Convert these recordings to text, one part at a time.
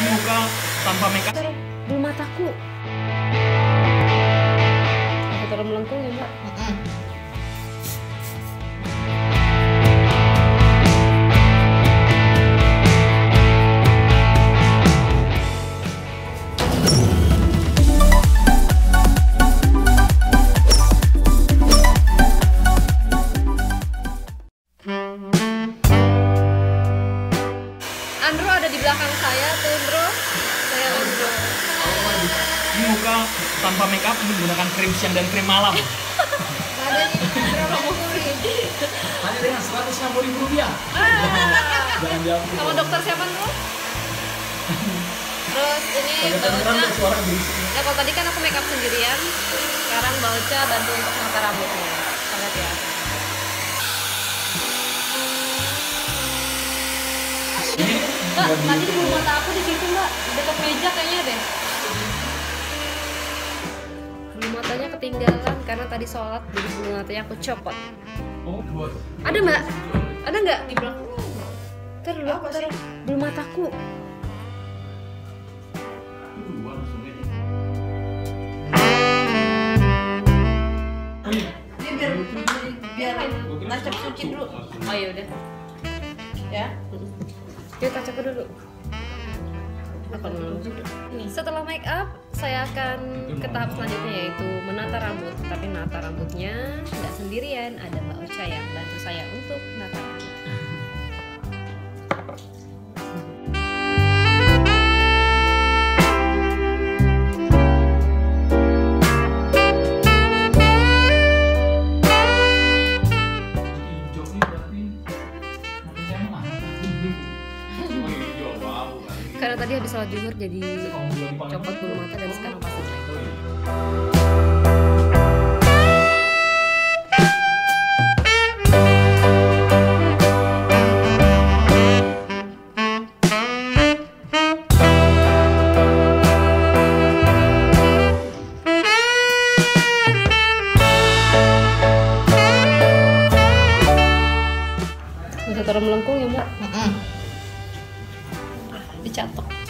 Muka tanpa makeup. Bulu mataku. Aku taruh melengkung ya mbak. Andro siang dan krim malam. Hanya dengan 160 ribu rupiah. Jangan jawab. Sama dokter siapa Andro? Terus ini Ocha. ada suara. Ya kalau tadi kan aku make up sendirian, sekarang Mbak Ocha bantu untuk mata rambutnya. Lihat ya. Ini Mbak, tadi bulu mata aku di situ Mbak, dekat meja kayaknya deh. Matanya ketinggalan karena tadi sholat jadi bulu matanya aku copot. Oh, buat. Ada Mbak? Ada nggak di belakang? Ntar dulu aku taruh bulu mataku. Ini biar biar nancap suci dulu. Oh iya udah. Ya. Yuk kaca dulu. Apa dulu? Setelah make up, saya akan ke tahap selanjutnya yaitu menata rambut. Tapi menata rambutnya nggak sendirian, ada Mbak Ocha yang bantu saya untuk menata rambut. Tadi habis sholat zuhur jadi copot bulu mata dan sekarang pasang lagi. 出ちゃった。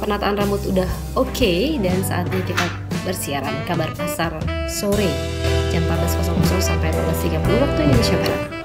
Dicatok. rambut udah oke dan saatnya kita bersiaran kabar pasar sore jam 14.00 sampai 14.30 waktu Indonesia Barat.